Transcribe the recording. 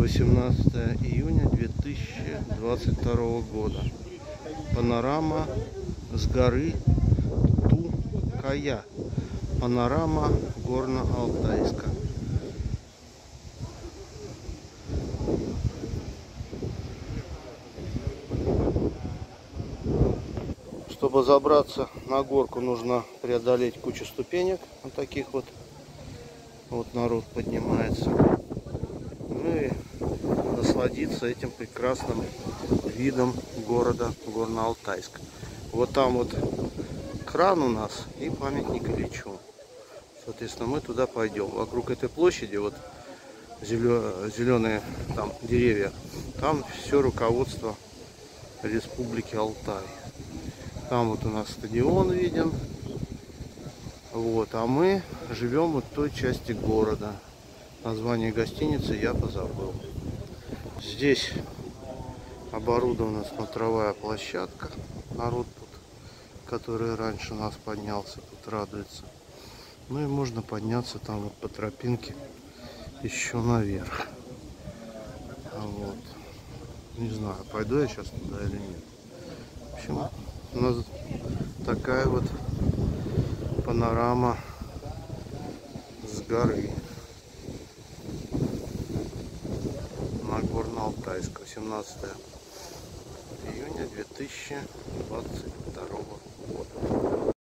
18 июня 2022 года. Панорама с горы Тукая. Панорама Горно-Алтайска. Чтобы забраться на горку, нужно преодолеть кучу ступенек. Вот таких вот. Вот народ поднимается. Ну и насладиться этим прекрасным видом города Горно-Алтайск. Вот там вот кран у нас и памятник Ильичу. Соответственно, мы туда пойдем. Вокруг этой площади вот зеленые там деревья. Там все руководство Республики Алтай. Там вот у нас стадион виден. Вот, а мы живем вот в той части города. Название гостиницы я позабыл. Здесь оборудована смотровая площадка. Народ тут, который раньше нас поднялся, тут радуется. Ну и можно подняться там вот по тропинке еще наверх. А вот. Не знаю, пойду я сейчас туда или нет. В общем, у нас такая вот панорама с горы. На Горно-Алтайск. 18 июня 2022 года.